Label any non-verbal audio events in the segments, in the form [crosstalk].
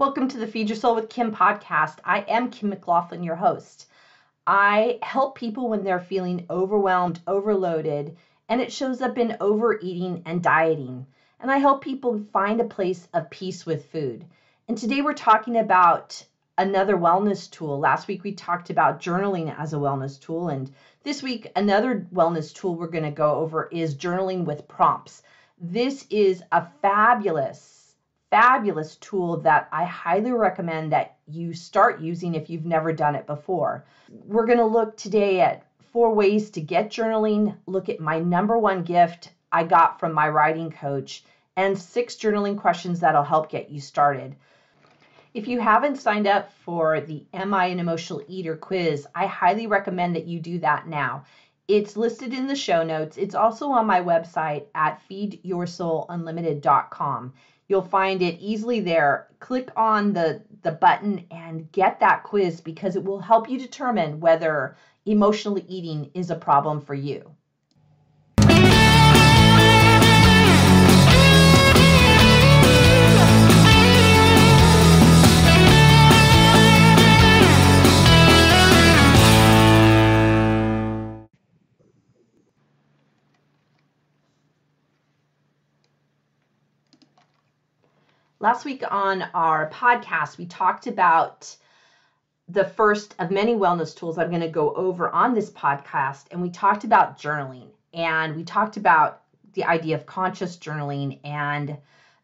Welcome to the Feed Your Soul with Kim podcast. I am Kim McLaughlin, your host. I help people when they're feeling overwhelmed, overloaded, and it shows up in overeating and dieting. And I help people find a place of peace with food. And today we're talking about another wellness tool. Last week we talked about journaling as a wellness tool. And this week, another wellness tool we're going to go over is journaling with prompts. This is a fabulous, fabulous tool that I highly recommend that you start using if you've never done it before. We're going to look today at four ways to get journaling, look at my number one gift I got from my writing coach, and six journaling questions that'll help get you started. If you haven't signed up for the Am I an Emotional Eater quiz, I highly recommend that you do that now. It's listed in the show notes. It's also on my website at feedyoursoulunlimited.com. You'll find it easily there. Click on the, the button and get that quiz because it will help you determine whether emotional eating is a problem for you. Last week on our podcast, we talked about the first of many wellness tools I'm going to go over on this podcast. And we talked about journaling and we talked about the idea of conscious journaling and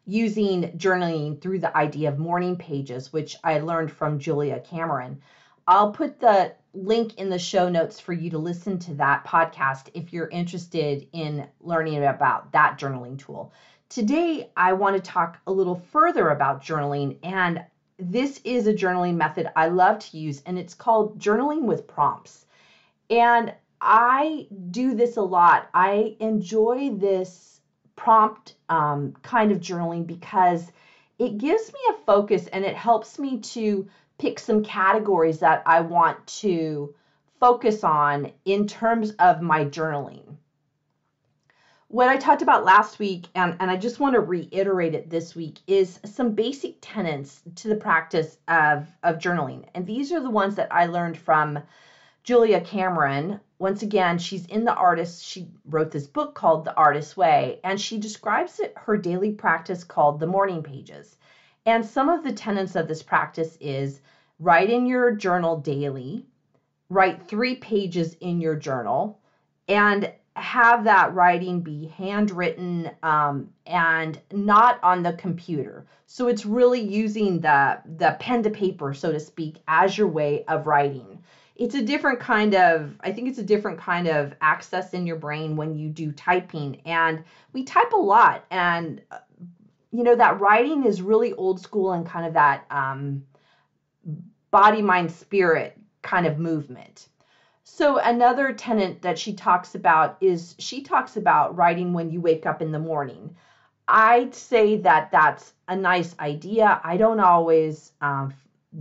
using journaling through the idea of morning pages, which I learned from Julia Cameron. I'll put the link in the show notes for you to listen to that podcast if you're interested in learning about that journaling tool. Today, I want to talk a little further about journaling, and this is a journaling method I love to use, and it's called journaling with prompts. And I do this a lot. I enjoy this prompt um, kind of journaling because it gives me a focus and it helps me to pick some categories that I want to focus on in terms of my journaling what I talked about last week, and, and I just want to reiterate it this week, is some basic tenets to the practice of, of journaling. And these are the ones that I learned from Julia Cameron. Once again, she's in the artist. She wrote this book called The Artist's Way, and she describes it, her daily practice called the morning pages. And some of the tenets of this practice is write in your journal daily, write three pages in your journal, and have that writing be handwritten um, and not on the computer. So it's really using the the pen to paper, so to speak, as your way of writing. It's a different kind of, I think it's a different kind of access in your brain when you do typing. And we type a lot, and uh, you know that writing is really old school and kind of that um, body, mind, spirit kind of movement. So another tenant that she talks about is she talks about writing when you wake up in the morning. I'd say that that's a nice idea. I don't always um,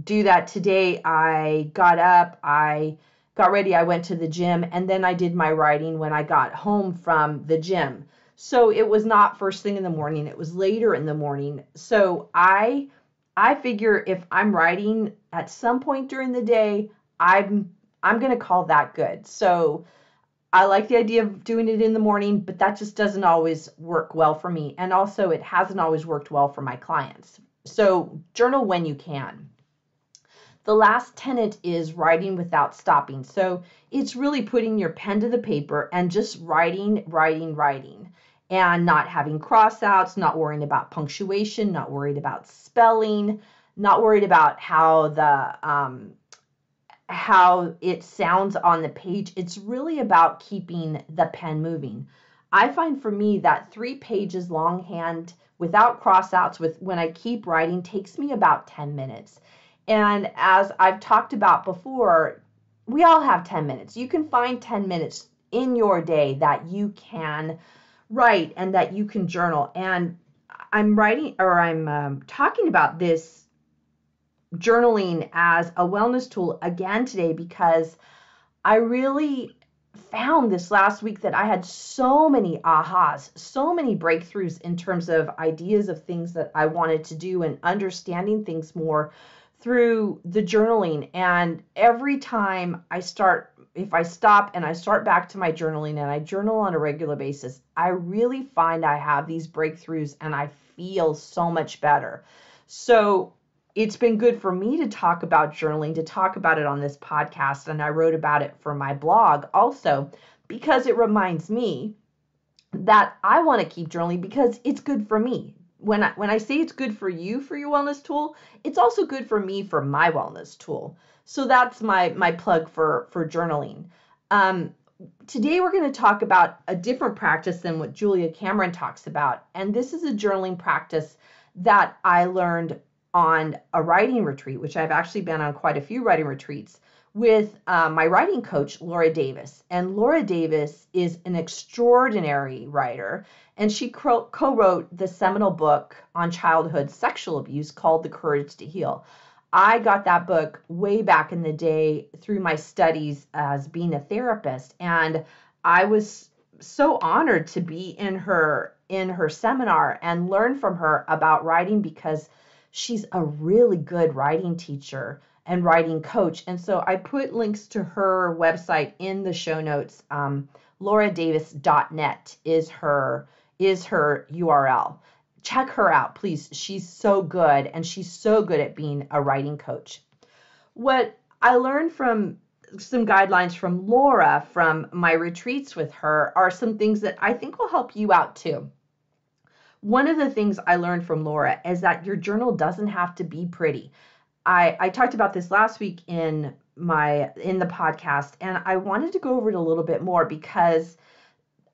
do that today. I got up, I got ready, I went to the gym, and then I did my writing when I got home from the gym. So it was not first thing in the morning, it was later in the morning. So I I figure if I'm writing at some point during the day, I'm I'm going to call that good. So I like the idea of doing it in the morning, but that just doesn't always work well for me. And also, it hasn't always worked well for my clients. So journal when you can. The last tenet is writing without stopping. So it's really putting your pen to the paper and just writing, writing, writing, and not having crossouts, not worrying about punctuation, not worried about spelling, not worried about how the um, how it sounds on the page. It's really about keeping the pen moving. I find for me that three pages longhand without crossouts with when I keep writing takes me about 10 minutes. And as I've talked about before, we all have 10 minutes. You can find 10 minutes in your day that you can write and that you can journal. And I'm writing or I'm um, talking about this journaling as a wellness tool again today because I really found this last week that I had so many ahas, so many breakthroughs in terms of ideas of things that I wanted to do and understanding things more through the journaling. And every time I start, if I stop and I start back to my journaling and I journal on a regular basis, I really find I have these breakthroughs and I feel so much better. So it's been good for me to talk about journaling, to talk about it on this podcast. And I wrote about it for my blog also because it reminds me that I want to keep journaling because it's good for me. When I, when I say it's good for you for your wellness tool, it's also good for me for my wellness tool. So that's my my plug for for journaling. Um, today we're going to talk about a different practice than what Julia Cameron talks about, and this is a journaling practice that I learned on a writing retreat, which I've actually been on quite a few writing retreats with uh, my writing coach, Laura Davis. And Laura Davis is an extraordinary writer, and she co wrote the seminal book on childhood sexual abuse called The Courage to Heal. I got that book way back in the day through my studies as being a therapist, and I was so honored to be in her in her seminar and learn from her about writing because she's a really good writing teacher and writing coach. And so I put links to her website in the show notes. Um, lauradavis.net is her is her URL. Check her out, please. She's so good and she's so good at being a writing coach. What I learned from some guidelines from Laura from my retreats with her are some things that I think will help you out too. One of the things I learned from Laura is that your journal doesn't have to be pretty. I, I talked about this last week in my in the podcast and I wanted to go over it a little bit more because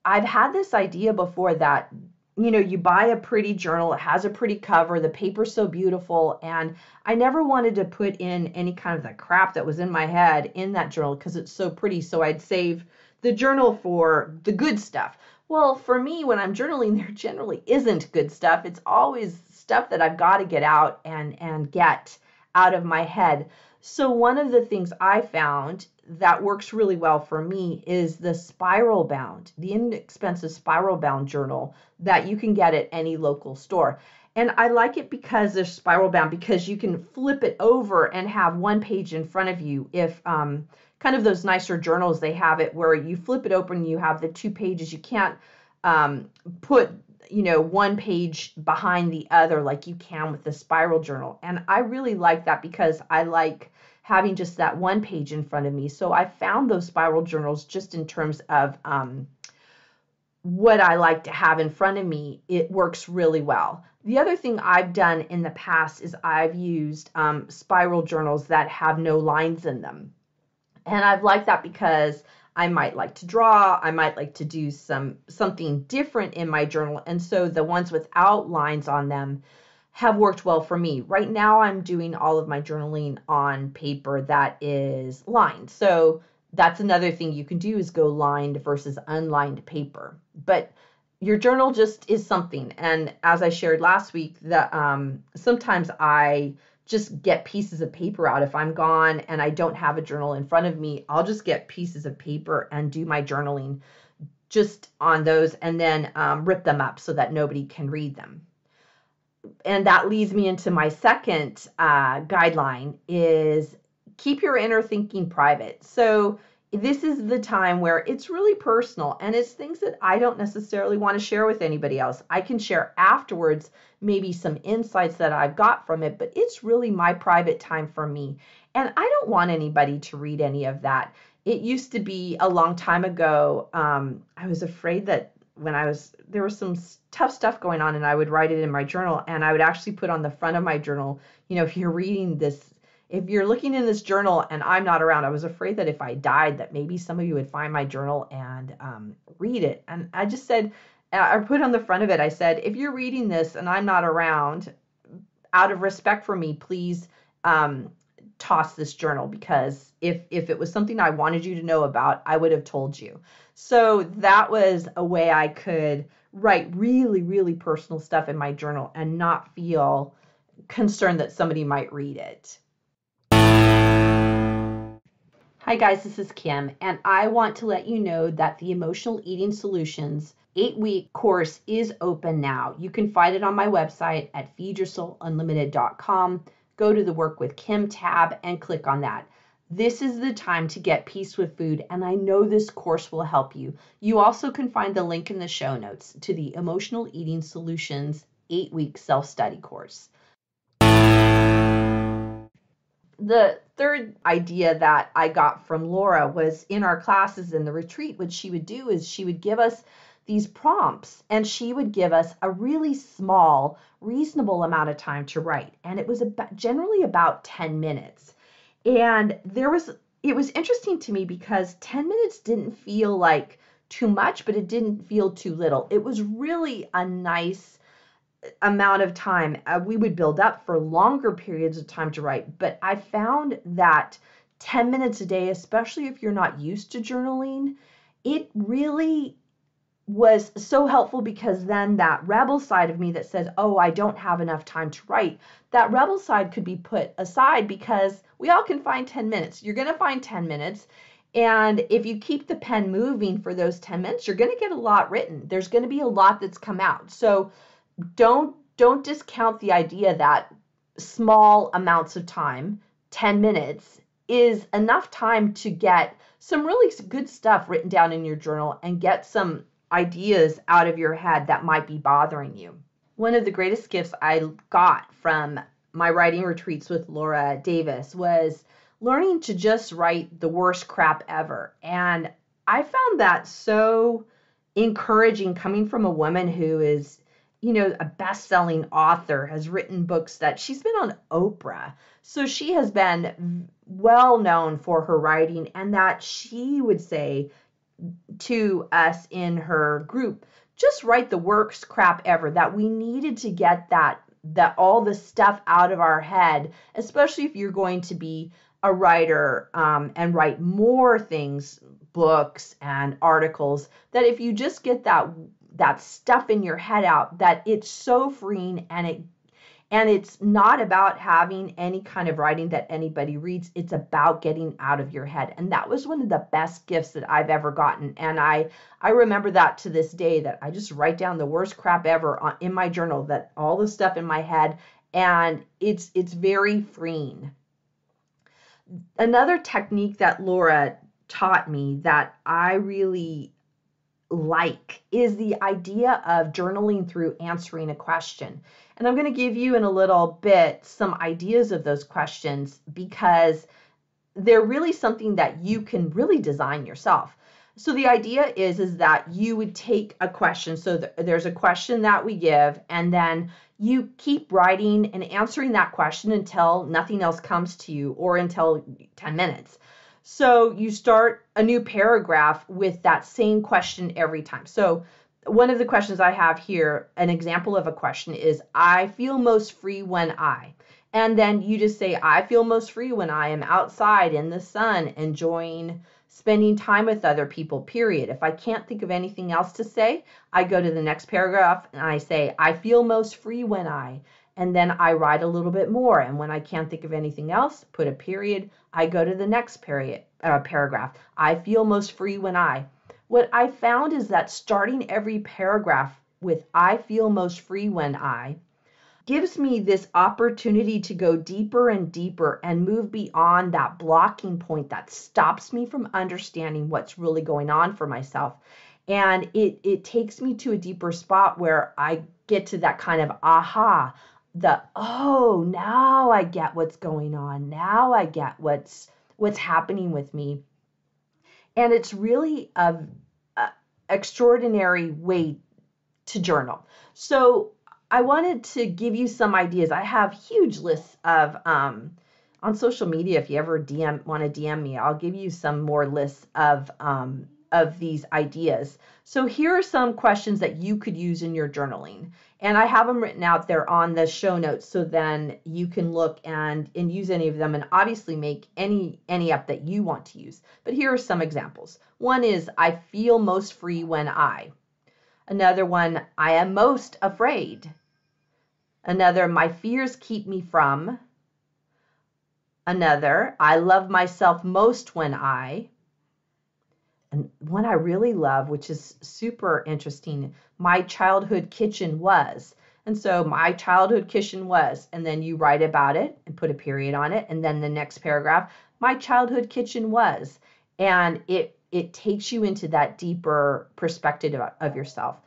I've had this idea before that you know you buy a pretty journal it has a pretty cover the paper's so beautiful and I never wanted to put in any kind of the crap that was in my head in that journal because it's so pretty so I'd save the journal for the good stuff well, for me, when I'm journaling, [laughs] there generally isn't good stuff. It's always stuff that I've got to get out and and get out of my head. So one of the things I found that works really well for me is the spiral bound, the inexpensive spiral bound journal that you can get at any local store. And I like it because they're spiral bound because you can flip it over and have one page in front of you if um, kind of those nicer journals they have it where you flip it open you have the two pages. You can't um, put you know one page behind the other like you can with the spiral journal. And i really like that because i like having just that one page in front of me. So i found those spiral journals just in terms of um, what i like to have in front of me. It works really well. The other thing i've done in the past is i've used um, spiral journals that have no lines in them and I've liked that because I might like to draw, I might like to do some something different in my journal. And so the ones without lines on them have worked well for me. Right now I'm doing all of my journaling on paper that is lined. So that's another thing you can do is go lined versus unlined paper. But your journal just is something. And as I shared last week, that um, sometimes I just get pieces of paper out. If I'm gone and I don't have a journal in front of me, I'll just get pieces of paper and do my journaling just on those and then um, rip them up so that nobody can read them. And that leads me into my second uh, guideline is keep your inner thinking private. So this is the time where it's really personal and it's things that I don't necessarily want to share with anybody else. I can share afterwards maybe some insights that I've got from it, but it's really my private time for me. And I don't want anybody to read any of that. It used to be a long time ago. Um, I was afraid that when I was, there was some tough stuff going on, and I would write it in my journal, and I would actually put on the front of my journal, you know, if you're reading this if you're looking in this journal and I'm not around, I was afraid that if I died, that maybe some of you would find my journal and um, read it. And I just said, I put on the front of it, I said, if you're reading this and I'm not around, out of respect for me, please um, toss this journal because if if it was something I wanted you to know about, I would have told you. So that was a way I could write really, really personal stuff in my journal and not feel concerned that somebody might read it. Hi, guys, this is Kim, and I want to let you know that the Emotional Eating Solutions eight week course is open now. You can find it on my website at feedyoursoulunlimited.com. Go to the Work with Kim tab and click on that. This is the time to get peace with food, and I know this course will help you. You also can find the link in the show notes to the Emotional Eating Solutions eight week self study course the third idea that I got from Laura was in our classes in the retreat, what she would do is she would give us these prompts and she would give us a really small, reasonable amount of time to write. And it was about, generally about 10 minutes. And there was, it was interesting to me because 10 minutes didn't feel like too much, but it didn't feel too little. It was really a nice, amount of time. Uh, we would build up for longer periods of time to write, but I found that 10 minutes a day, especially if you're not used to journaling, it really was so helpful because then that rebel side of me that says, Oh, I don't have enough time to write, that rebel side could be put aside because we all can find 10 minutes. You're going to find 10 minutes. And if you keep the pen moving for those 10 minutes, you're going to get a lot written. There's going to be a lot that's come out. So don't don't discount the idea that small amounts of time, 10 minutes, is enough time to get some really good stuff written down in your journal and get some ideas out of your head that might be bothering you. One of the greatest gifts I got from my writing retreats with Laura Davis was learning to just write the worst crap ever. And I found that so encouraging coming from a woman who is you know, a best selling author, has written books that she's been on Oprah. So she has been well known for her writing, and that she would say to us in her group, just write the worst crap ever, that we needed to get that that all the stuff out of our head, especially if you're going to be a writer um, and write more things, books and articles, that if you just get that that stuff in your head out that it's so freeing and it and it's not about having any kind of writing that anybody reads. It's about getting out of your head. And that was one of the best gifts that i've ever gotten. And i i remember that to this day that i just write down the worst crap ever in my journal that all the stuff in my head. And it's it's very freeing. Another technique that laura taught me that i really like is the idea of journaling through answering a question. And I'm going to give you in a little bit some ideas of those questions because they're really something that you can really design yourself. So the idea is is that you would take a question. So th- there's a question that we give and then you keep writing and answering that question until nothing else comes to you or until 10 minutes. So you start a new paragraph with that same question every time. So one of the questions I have here, an example of a question is I feel most free when I. And then you just say, I feel most free when I am outside in the sun, enjoying spending time with other people, period. If I can't think of anything else to say, I go to the next paragraph and I say, I feel most free when I and then I write a little bit more. And when I can't think of anything else, put a period. I go to the next period uh, paragraph. I feel most free when I. What I found is that starting every paragraph with I feel most free when I gives me this opportunity to go deeper and deeper and move beyond that blocking point that stops me from understanding what's really going on for myself and it it takes me to a deeper spot where I get to that kind of aha the oh now i get what's going on. Now i get what's what's happening with me. And it's really a, a extraordinary way to journal. So i wanted to give you some ideas. I have huge lists of um, on social media if you ever dm want to dm me i'll give you some more lists of um, of these ideas. So here are some questions that you could use in your journaling. And I have them written out there on the show notes so then you can look and, and use any of them and obviously make any any up that you want to use. But here are some examples. One is I feel most free when I. Another one, I am most afraid. Another, my fears keep me from. Another, I love myself most when I. And one I really love, which is super interesting, my childhood kitchen was. And so my childhood kitchen was, and then you write about it and put a period on it. And then the next paragraph, my childhood kitchen was. And it it takes you into that deeper perspective of, yourself.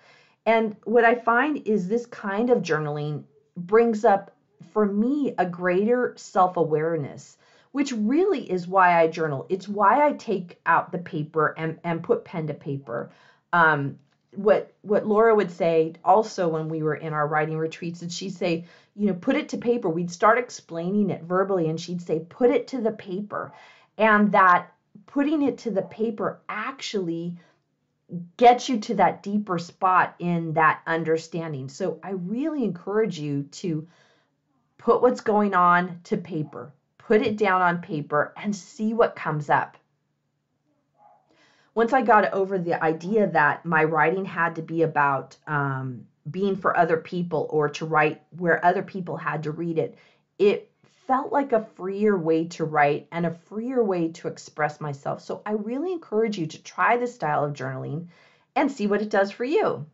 And what I find is this kind of journaling brings up for me a greater self-awareness which really is why I journal. It's why I take out the paper and, and put pen to paper. Um, what what Laura would say also when we were in our writing retreats, and she'd say, you know, put it to paper. We'd start explaining it verbally, and she'd say, put it to the paper, and that putting it to the paper actually gets you to that deeper spot in that understanding. So I really encourage you to put what's going on to paper, put it down on paper, and see what comes up. Once I got over the idea that my writing had to be about um, being for other people or to write where other people had to read it, it felt like a freer way to write and a freer way to express myself. So I really encourage you to try this style of journaling and see what it does for you.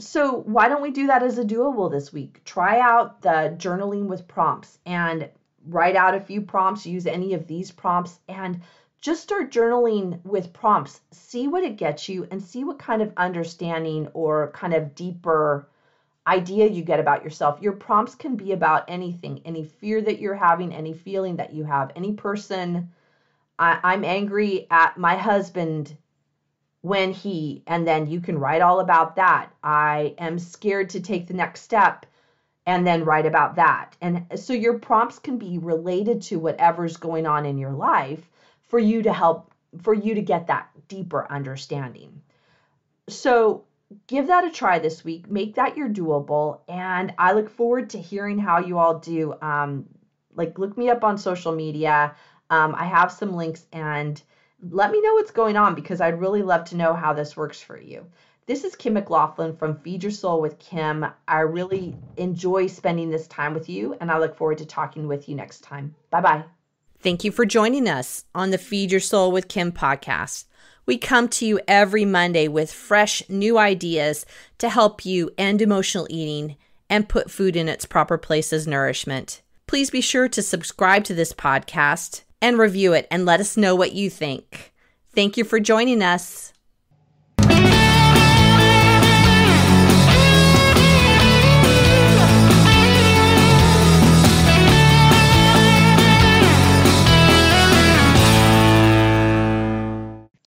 So why don't we do that as a doable this week? Try out the journaling with prompts and write out a few prompts, use any of these prompts and just start journaling with prompts. See what it gets you and see what kind of understanding or kind of deeper idea you get about yourself. Your prompts can be about anything, any fear that you're having, any feeling that you have, any person. I, am angry at my husband when he, and then you can write all about that. I am scared to take the next step and then write about that. And so your prompts can be related to whatever's going on in your life for you to help, for you to get that deeper understanding. So give that a try this week. Make that your doable. And I look forward to hearing how you all do. Um, like, look me up on social media. Um, I have some links and let me know what's going on because I'd really love to know how this works for you. This is Kim McLaughlin from Feed Your Soul with Kim. I really enjoy spending this time with you, and I look forward to talking with you next time. Bye bye. Thank you for joining us on the Feed Your Soul with Kim podcast. We come to you every Monday with fresh new ideas to help you end emotional eating and put food in its proper place as nourishment. Please be sure to subscribe to this podcast and review it and let us know what you think. Thank you for joining us.